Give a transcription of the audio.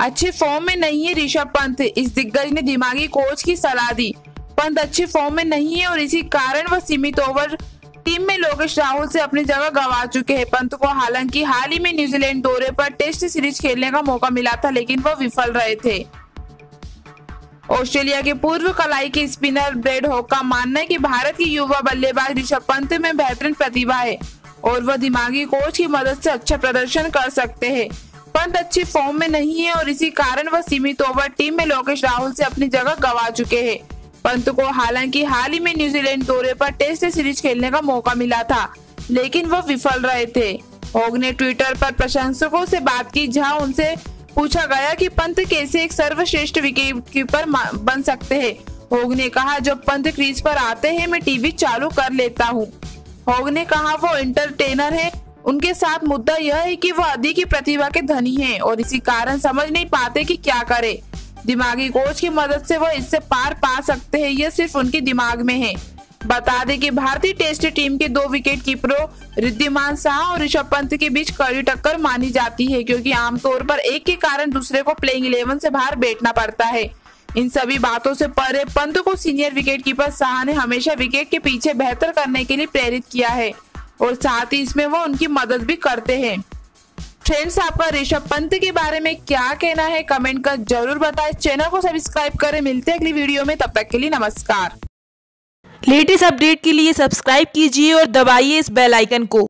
अच्छे फॉर्म में नहीं है ऋषभ पंत। इस दिग्गज ने दिमागी कोच की सलाह दी। पंत अच्छे फॉर्म में नहीं है और इसी कारण वह सीमित ओवर टीम में लोकेश राहुल से अपनी जगह गंवा चुके हैं। पंत को हालाँकि हाल ही में न्यूजीलैंड दौरे पर टेस्ट सीरीज़ खेलने का मौका मिला था, लेकिन वह विफल रहे थे। ऑस्ट्रेलिया के पूर्व कलाई के स्पिनर ब्रेड हॉक का मानना है कि भारत की युवा बल्लेबाज ऋषभ पंत में बेहतरीन प्रतिभा है और वह दिमागी कोच की मदद से अच्छा प्रदर्शन कर सकते हैं। पंत अच्छी फॉर्म में नहीं है और इसी कारण वह सीमित ओवर टीम में लोकेश राहुल से अपनी जगह गंवा चुके हैं। पंत को हालाँकि हाल ही में न्यूजीलैंड दौरे पर टेस्ट सीरीज़ खेलने का मौका मिला था, लेकिन वह विफल रहे थे। होग ने ट्विटर पर प्रशंसकों से बात की, जहाँ उनसे पूछा गया कि पंत कैसे एक सर्वश्रेष्ठ विकेट कीपर बन सकते हैं। होग ने कहा, जब पंत क्रीज पर आते हैं, मैं टीवी चालू कर लेता हूँ। होग ने कहा, वो इंटरटेनर है उनके साथ मुद्दा यह है कि वह अधिक ही प्रतिभा के धनी हैं और इसी कारण समझ नहीं पाते कि क्या करे। दिमागी कोच की मदद से वह इससे पार पा सकते हैं, यह सिर्फ़ उनके दिमाग में है। बता दें कि भारतीय टेस्ट टीम के दो विकेट कीपरों रिद्धिमान शाह और ऋषभ पंत के बीच कड़ी टक्कर मानी जाती है, क्योंकि आमतौर पर एक के कारण दूसरे को प्लेइंग इलेवन से बाहर बैठना पड़ता है। इन सभी बातों से परे पंत को सीनियर विकेट कीपर शाह ने हमेशा विकेट के पीछे बेहतर करने के लिए प्रेरित किया है। और साथ ही इसमें वो उनकी मदद भी करते हैं। फ्रेंड्स आपका ऋषभ पंत के बारे में क्या कहना है? कमेंट कर ज़रूर बताएँ। चैनल को सब्सक्राइब करें। मिलते हैं अगली वीडियो में। तब तक के लिए नमस्कार। लेटेस्ट अपडेट के लिए सब्सक्राइब कीजिए और दबाइए इस बेल आइकन को।